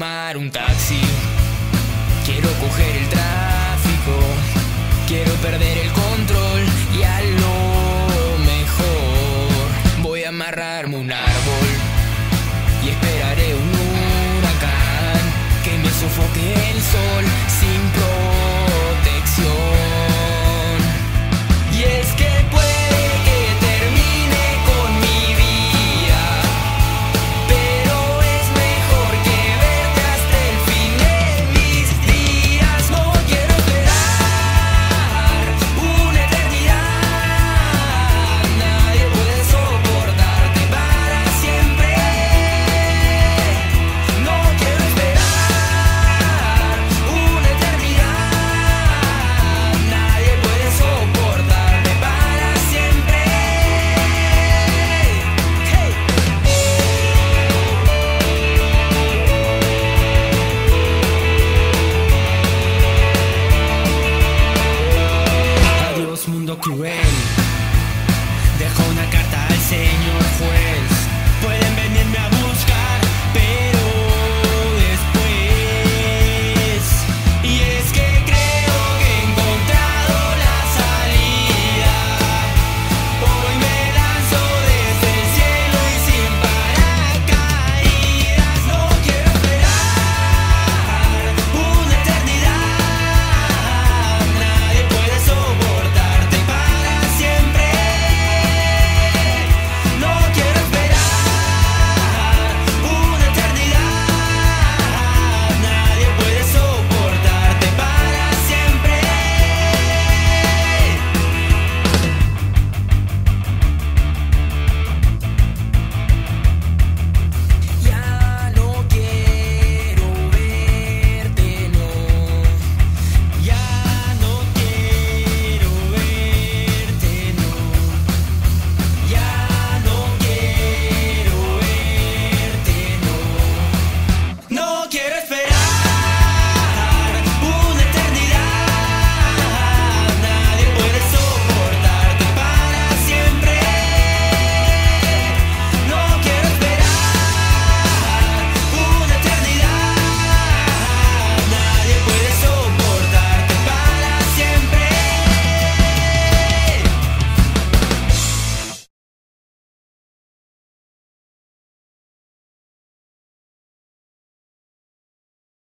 un taxi. Quiero coger el tráfico. Quiero perder el control y a lo mejor voy a amarrarme un To end.